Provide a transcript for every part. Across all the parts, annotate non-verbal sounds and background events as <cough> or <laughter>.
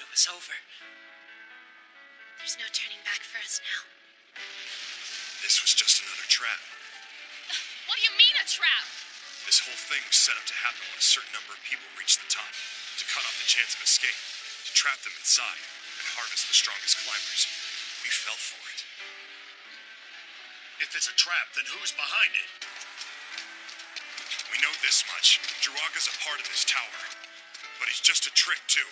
it was over. There's no turning back for us now. This was just another trap. What do you mean a trap? This whole thing was set up to happen when a certain number of people reached the top, to cut off the chance of escape, to trap them inside, and harvest the strongest climbers. We fell for it. If it's a trap, then who's behind it? We know this much. Druaga's a part of this tower. But he's just a trick, too.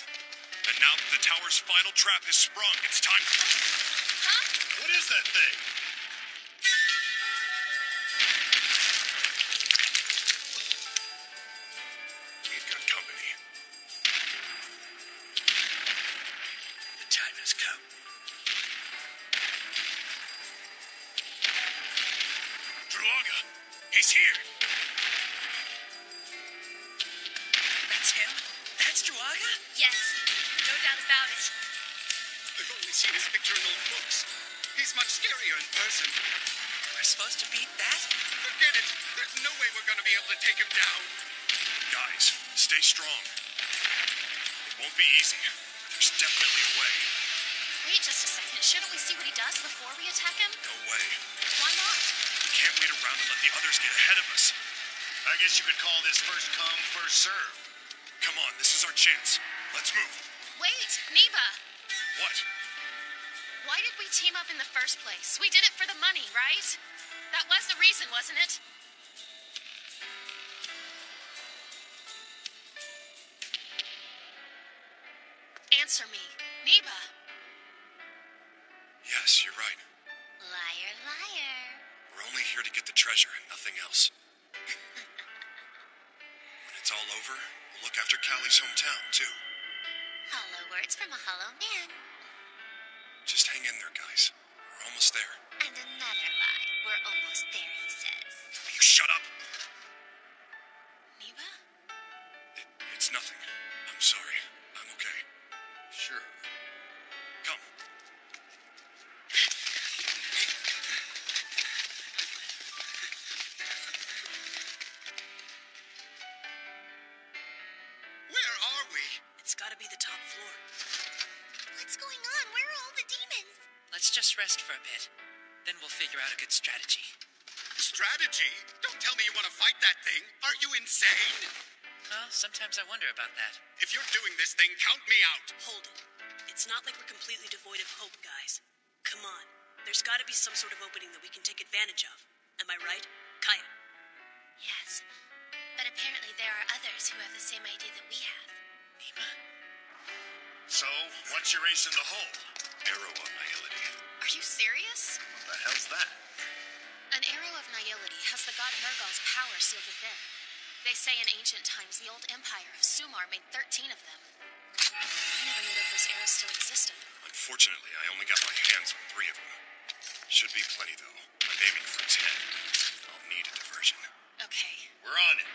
And now that the tower's final trap has sprung, it's time. Huh? What is that thing? We've got company. The time has come. Druaga! He's here! He's much scarier in person. We're supposed to beat that? Forget it. There's no way we're gonna be able to take him down. Guys, stay strong. It won't be easy, there's definitely a way. Wait just a second. Shouldn't we see what he does before we attack him? No way. Why not? We can't wait around and let the others get ahead of us. I guess you could call this first come, first serve. Come on, this is our chance. Let's move. Wait, Neba! What? Why did we team up in the first place? We did it for the money, right? That was the reason, wasn't it? Answer me. Neba! Yes, you're right. Liar, liar. We're only here to get the treasure and nothing else. <laughs> when it's all over, we'll look after Callie's hometown, too. Hollow words from a hollow man. Just hang in there, guys. We're almost there. And another lie. We're almost there, he says. Will you shut up? Neba? It, it's nothing. I'm sorry. I'm okay. Sure. Come. Where are we? It's gotta be the top floor. What's going on? Where are all the demons? Let's just rest for a bit. Then we'll figure out a good strategy. Strategy? Don't tell me you want to fight that thing. Are you insane? Well, sometimes I wonder about that. If you're doing this thing, count me out. Hold it. It's not like we're completely devoid of hope, guys. Come on. There's gotta be some sort of opening that we can take advantage of. Am I right? Kaya. Yes. But apparently there are others who have the same idea that we have. Nima? So, what's your ace in the hole? Arrow of Nihility. Are you serious? What the hell's that? An arrow of Nihility has the god Nergal's power sealed within. They say in ancient times the old empire of Sumer made 13 of them. I never knew that those arrows still existed. Unfortunately, I only got my hands on three of them. Should be plenty, though. I'm aiming for ten. I'll need a diversion. Okay. We're on it.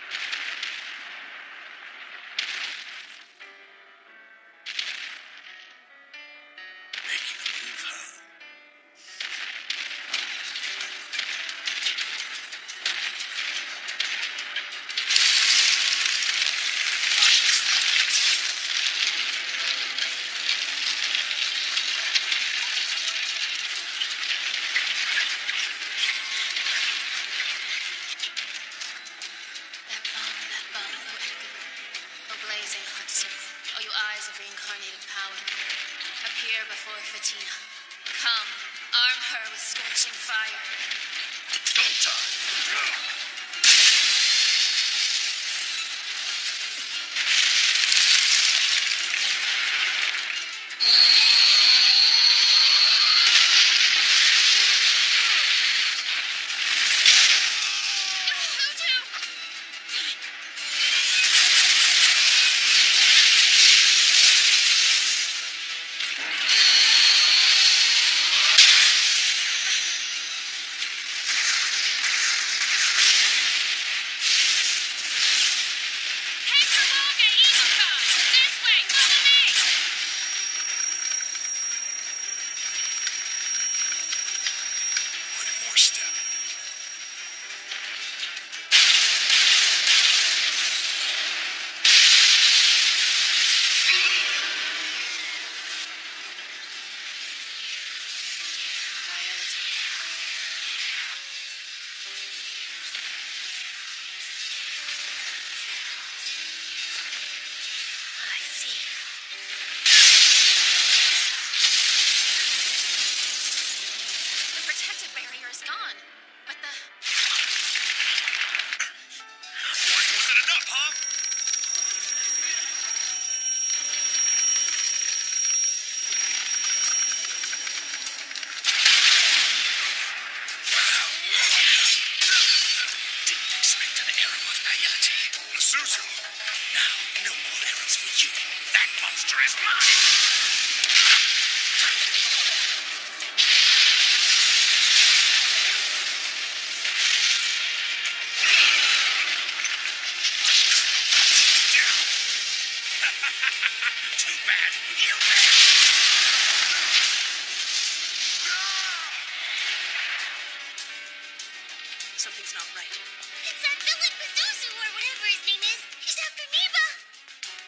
Something's not right. It's that villain Pazuzu or whatever his name is. He's after Neba.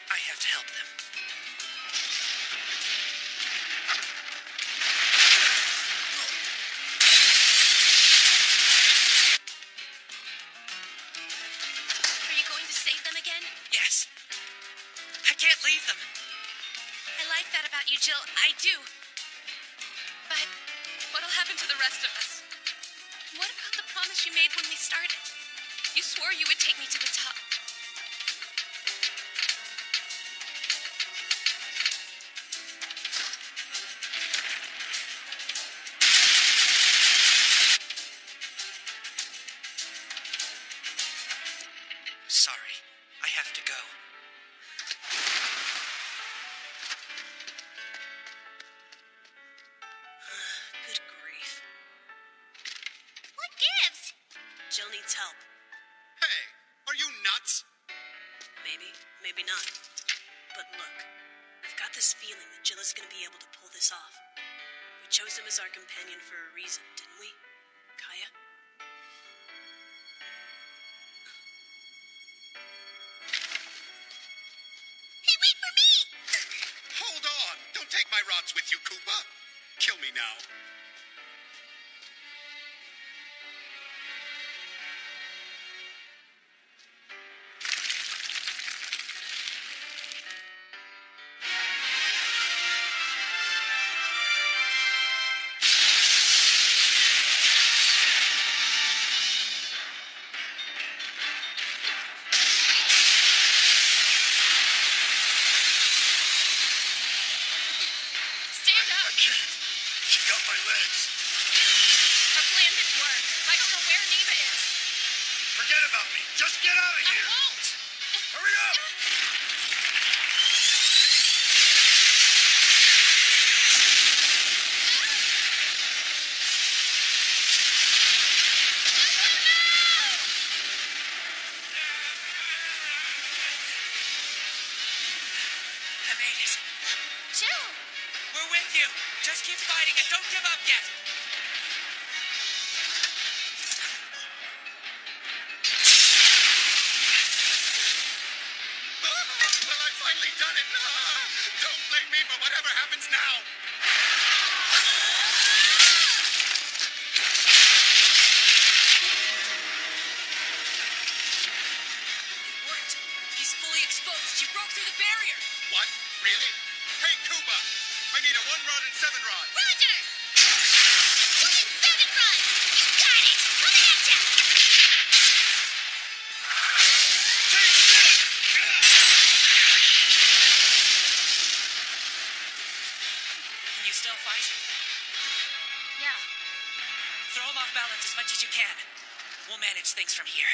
I have to help them. Are you going to save them again? Yes. I can't leave them. I like that about you, Jill. I do. But what'll happen to the rest of us? Started? You swore you would take me to the top. Got this feeling that Jill is going to be able to pull this off. We chose him as our companion for a reason, didn't we? Kaya? Hey, wait for me! Hold on! Don't take my rods with you, Koopa! Kill me now. I made it. Jill! We're with you. Just keep fighting and don't give up yet. well, I've finally done it! Ah, don't blame me for whatever happens now! Things from here. <laughs>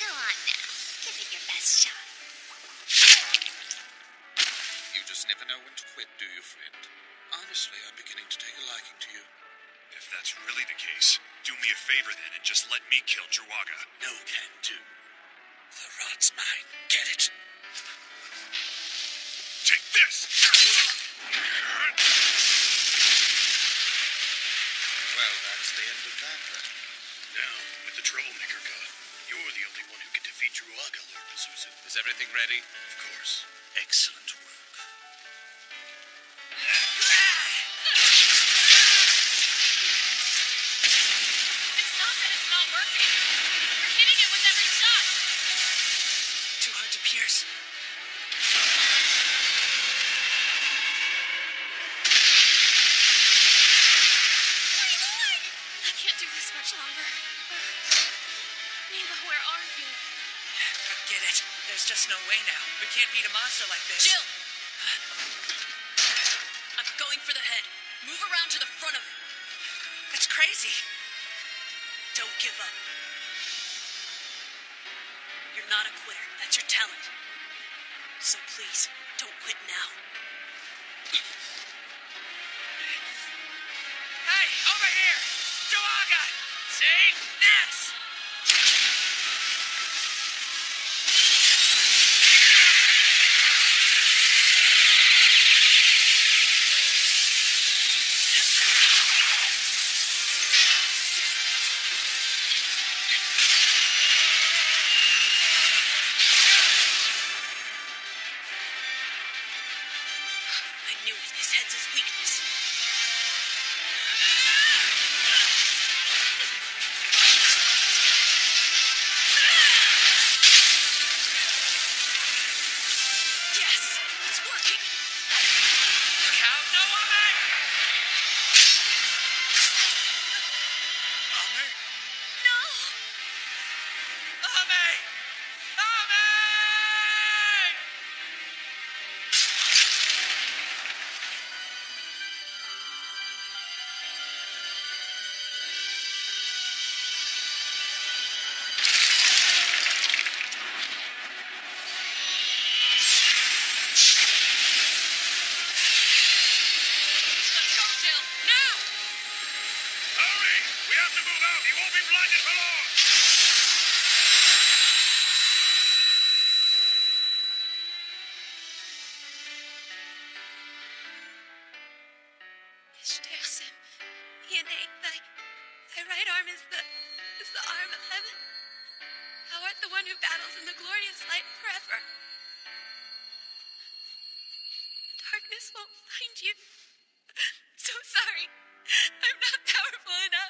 Go on now. Give it your best shot. You just never know when to quit, do you, friend? Honestly, I'm beginning to take a liking to you. If that's really the case, do me a favor then and just let me kill Druaga. No can do. The rod's mine. Get it? Take this! Well, that's the end of that, then. Now, with the troublemaker gone, you're the only one who can defeat Druaga, Lord Pazuzu. Is everything ready? Of course. Excellent can't beat a monster like this. Jill! I'm going for the head. Move around to the front of it. That's crazy. Don't give up. You're not a quitter. That's your talent. So please, don't quit now. Thou the one who battles in the glorious light forever. Darkness won't find you. So sorry. I'm not powerful enough.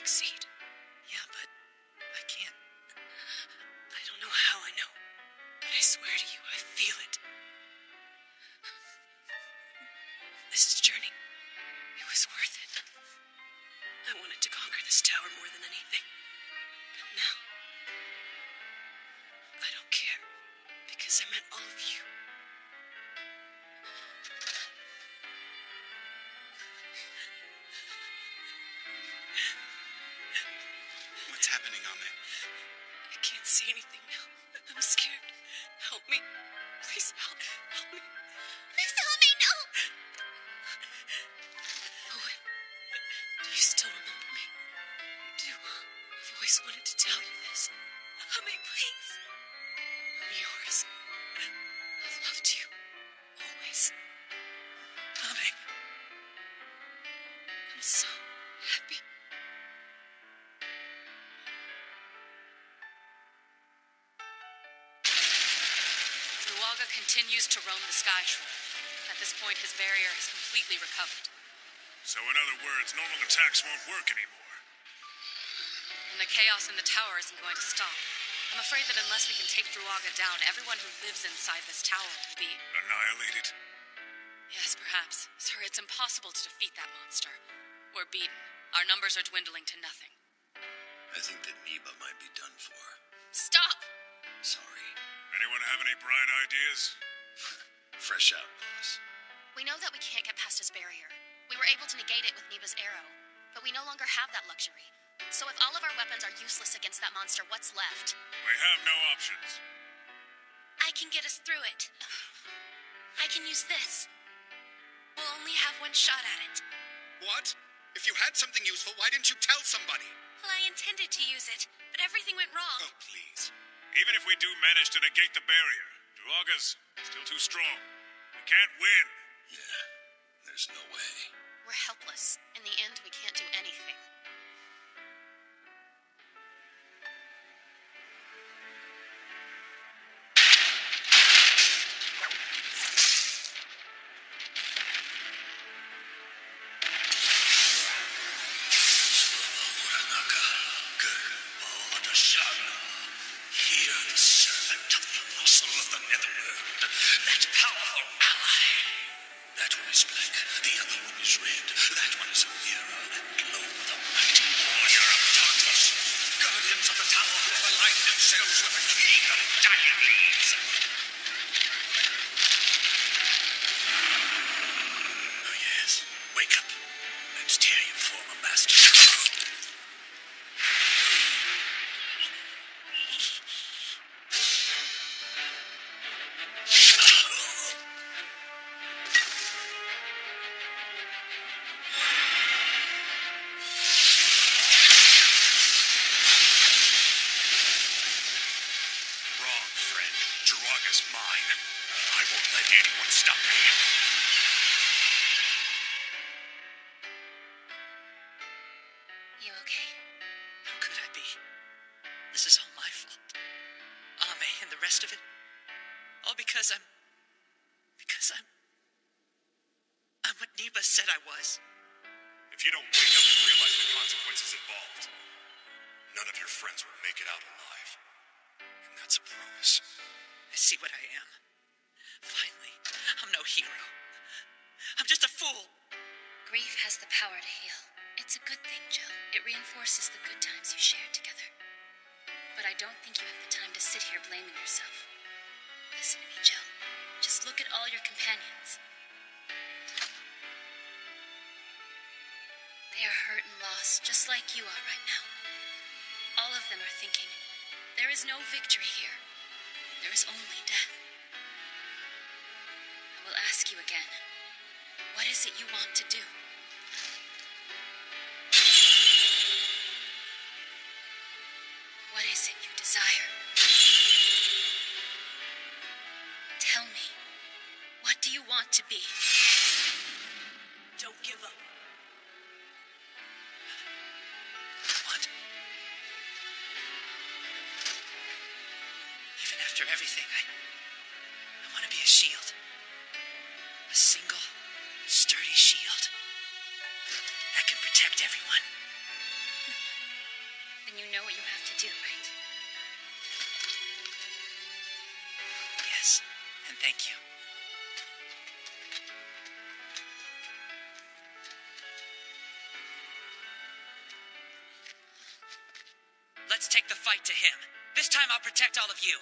That anything. I'm scared. Help me. Please help. Help me. Misami, no. Owen, do you still remember me? You do. I've always wanted to tell you this. Ame, please. I'm yours. I've loved you. Always. Ame, I'm so continues to roam the Sky Shore. At this point, his barrier has completely recovered. So, in other words, normal attacks won't work anymore. And the chaos in the tower isn't going to stop. I'm afraid that unless we can take Druaga down, everyone who lives inside this tower will be. Annihilated? Yes, perhaps. Sir, it's impossible to defeat that monster. We're beaten. Our numbers are dwindling to nothing. I think that Neba might be done for. Stop. Sorry. Anyone have any bright ideas? Fresh out, boss. We know that we can't get past his barrier. We were able to negate it with Neba's arrow, but we no longer have that luxury. So if all of our weapons are useless against that monster, what's left? We have no options. I can get us through it. I can use this. We'll only have one shot at it. What? If you had something useful, why didn't you tell somebody? Well, I intended to use it, but everything went wrong. Oh, please. Even if we do manage to negate the barrier, Druaga's still too strong. We can't win. Yeah, there's no way. We're helpless. In the end, we can't do anything. The rest of it. All because I'm. Because I'm. I'm what Neba said I was. If you don't wake up and realize the consequences involved, none of your friends will make it out alive. And that's a promise. I see what I am. Finally, I'm no hero. I'm just a fool. Grief has the power to heal. It's a good thing, Joe. It reinforces the good times you shared together. But I don't think you have the time to sit here blaming yourself. Listen to me, Joe. Just look at all your companions. They are hurt and lost, just like you are right now. All of them are thinking, there is no victory here. There is only death. I will ask you again. What is it you want to do? Desire? Tell me, what do you want to be? Don't give up. What? Even after everything, I. I want to be a shield. A single, sturdy shield. That can protect everyone. all of you.